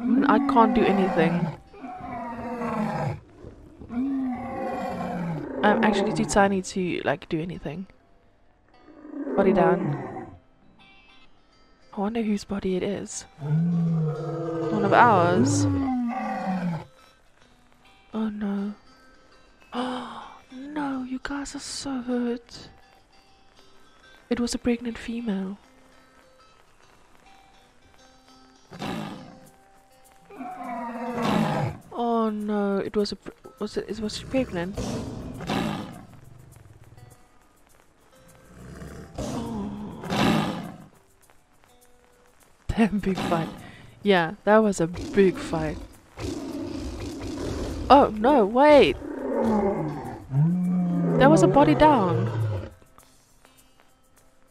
I can't do anything. I'm actually too tiny to like do anything. Body down. I wonder whose body it is. One of ours. Oh no. Oh no, you guys are so hurt. It was a pregnant female. Oh it was a was it, it was pregnant? Oh. Damn big fight. Yeah, that was a big fight. Oh no, wait. There was a body down.